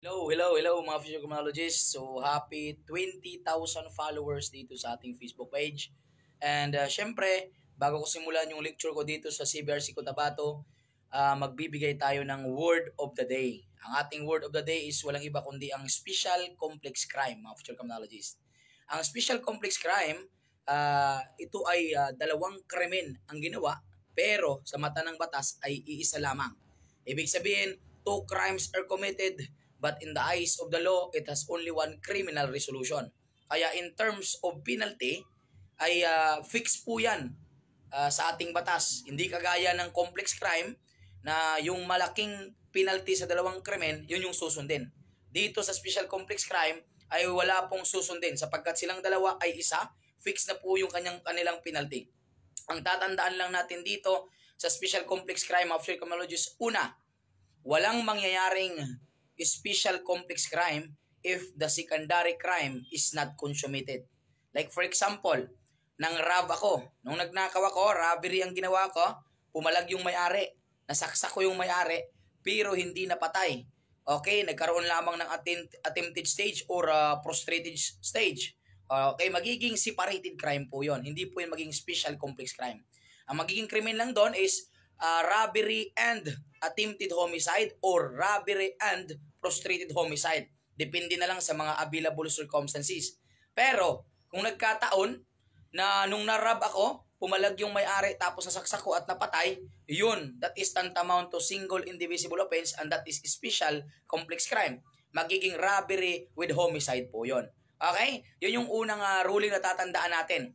Hello, hello, hello mga criminologists. So, happy 20,000 followers dito sa ating Facebook page. And uh, syempre, bago ko simulan yung lecture ko dito sa CBRC Cotabato, uh, magbibigay tayo ng word of the day. Ang ating word of the day is walang iba kundi ang special complex crime, mga criminologists. Ang special complex crime, uh, ito ay uh, dalawang krimen ang ginawa, pero sa mata ng batas ay iisa lamang. Ibig sabihin, two crimes are committed but in the eyes of the law, it has only one criminal resolution. Kaya in terms of penalty, ay uh, fixed po yan uh, sa ating batas. Hindi kagaya ng complex crime na yung malaking penalty sa dalawang krimen, yun yung susundin. Dito sa special complex crime ay wala pong susundin sapagkat silang dalawa ay isa, fixed na po yung kanyang kanilang penalty. Ang tatandaan lang natin dito sa special complex crime of criminologists, una, walang mangyayaring special complex crime if the secondary crime is not consummated. Like for example, nang rob ako, nung nagnakaw ako, robbery ang ginawa ko, pumalag yung may-ari, nasaksak ko yung may-ari, pero hindi napatay. Okay, nagkaroon lamang ng attempt, attempted stage or uh, prostrated stage. Okay, magiging separated crime po yon. Hindi po yung magiging special complex crime. Ang magiging krimen lang doon is uh, robbery and attempted homicide or robbery and prostrated homicide. Depende na lang sa mga available circumstances. Pero, kung nagkataon na nung narab ako, pumalag yung may-ari tapos nasaksak ko at napatay, yun, that is tantamount to single indivisible offense and that is special complex crime. Magiging robbery with homicide po yon. Okay? Yun yung unang uh, ruling na tatandaan natin.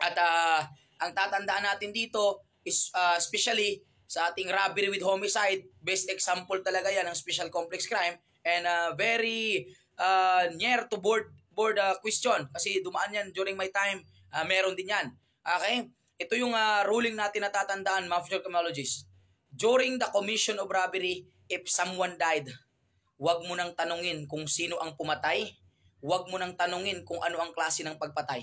At uh, ang tatandaan natin dito is uh, especially sa ating robbery with homicide, best example talaga yan ng special complex crime and uh, very uh, near to board board uh, question kasi dumaan yan during my time, uh, meron din yan. Okay? Ito yung uh, ruling natin na tatandaan, mga future criminologists. During the commission of robbery, if someone died, huwag mo nang tanungin kung sino ang pumatay, huwag mo nang tanungin kung ano ang klase ng pagpatay.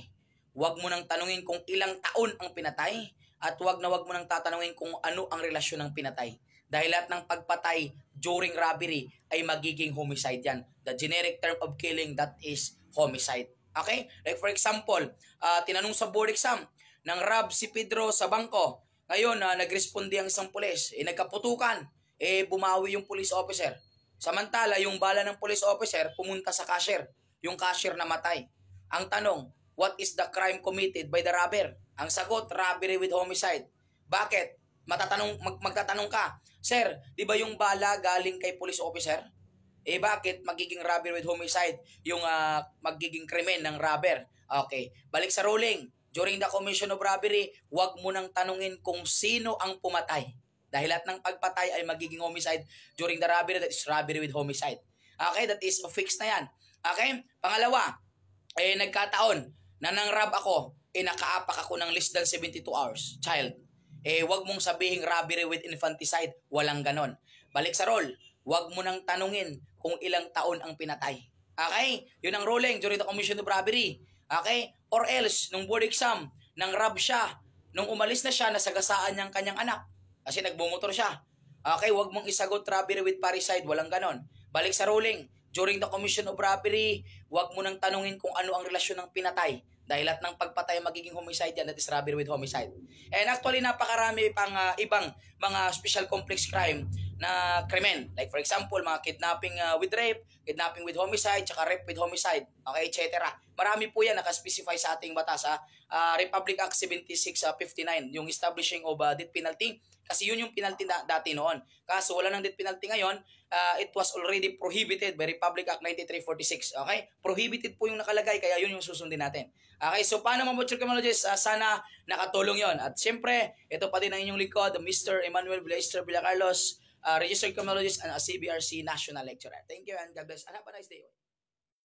Huwag mo nang tanungin kung ilang taon ang pinatay, at wag na wag mo nang tatanungin kung ano ang relasyon ng pinatay. Dahil lahat ng pagpatay during robbery ay magiging homicide yan. The generic term of killing, that is homicide. Okay? Like for example, uh, tinanong sa board exam, nang rob si Pedro sa bangko. Ngayon, uh, nagresponde ang isang pulis. Eh, nagkaputukan. Eh, bumawi yung police officer. Samantala, yung bala ng police officer pumunta sa cashier. Yung cashier namatay. Ang tanong, what is the crime committed by the robber? Ang sagot, robbery with homicide. Bakit? Matatanong, mag, magtatanong ka, Sir, di ba yung bala galing kay police officer? Eh bakit magiging robbery with homicide yung uh, magiging krimen ng robber? Okay, balik sa ruling. During the commission of robbery, huwag mo nang tanungin kung sino ang pumatay. Dahil lahat ng pagpatay ay magiging homicide during the robbery, that is robbery with homicide. Okay, that is fixed na yan. Okay, pangalawa, eh nagkataon na nang rob ako, eh nakaapak ako ng less than 72 hours, child. Eh wag mong sabihing robbery with infanticide, walang ganon. Balik sa role, wag mo nang tanungin kung ilang taon ang pinatay. Okay? Yun ang ruling during the commission of robbery. Okay? Or else, nung board exam, nang rob siya, nung umalis na siya, nasagasaan niyang kanyang anak. Kasi nagbumotor siya. Okay, wag mong isagot robbery with parricide, walang ganon. Balik sa ruling, during the commission of robbery, wag mo nang tanungin kung ano ang relasyon ng pinatay. Dahil lahat ng pagpatay magiging homicide yan, that is robbery with homicide. And actually, napakarami pang uh, ibang mga special complex crime na krimen. Like for example, mga kidnapping uh, with rape, kidnapping with homicide, tsaka rape with homicide, okay, etc. Marami po yan nakaspecify sa ating batas, ha? Uh, Republic Act 7659, uh, yung establishing of uh, death penalty. Kasi yun yung penalty na, dati noon. Kaso wala nang death penalty ngayon, uh, it was already prohibited by Republic Act 9346. Okay? Prohibited po yung nakalagay, kaya yun yung susundin natin. Okay, so paano mga butcher criminologists? Uh, sana nakatulong yon At syempre, ito pa din ang inyong likod, Mr. Emmanuel Blaster Villacarlos, uh, registered criminologist and a CBRC national lecturer. Thank you and God bless and have a nice day.